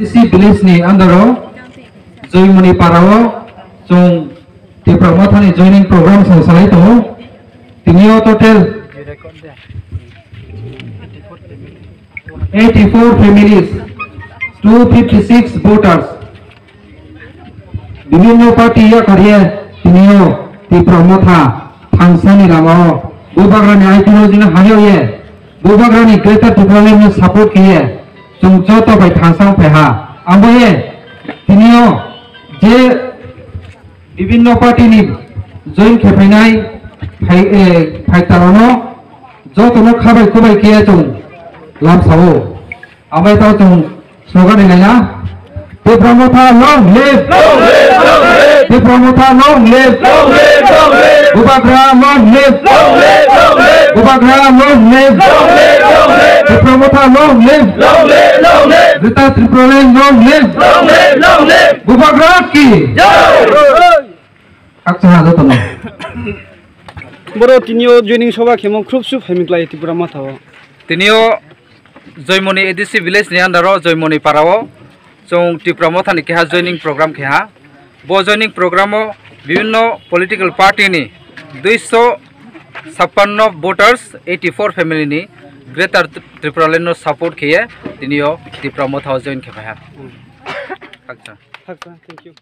CC विलेजनि आन्डाराव जयमणि पाराव जों डेभलपमा थानाय जयनिं programme सालाय दङ बिनियाव total eighty four two fifty six विभिन्न पार्टी करिए बिनियाव डेभलपमा था थांसानि लामाव बुबाग्रानि आइटिनाव जों हानायाव ये बुबाग्रानि किए जोंजो तो भाई थासा फैहा आमबोए तिनियो जे विभिन्न पार्टीनि जैन खेफायनाय फाइटारानो जतनो खाबाय खबाय किया जों लामसावो आमफ्राय दा जों स्लगान होनाया बेफ्रामथा लं लिभ बेफ्रामथा लं लिभ बुबाग्रा long live बुबाग्रा long live long live, long live, long live. Without the problem, long live, long live, long live. Bupa Grocki. Aku sangat terima. Bro, tiniyo joining show khemo khub cukup cukup hamil lah itu pertama tahu. Tiniyo joining edisi village ni anda ro joining para wo. So, di pramotha ni kaya joining program kaya. Bo joining programo wo, political party ni. 200 सपन voters 84 family नहीं greater त्रिपुरालेण्डर support किए तीन त्रिपुरा मत house खेबा thank you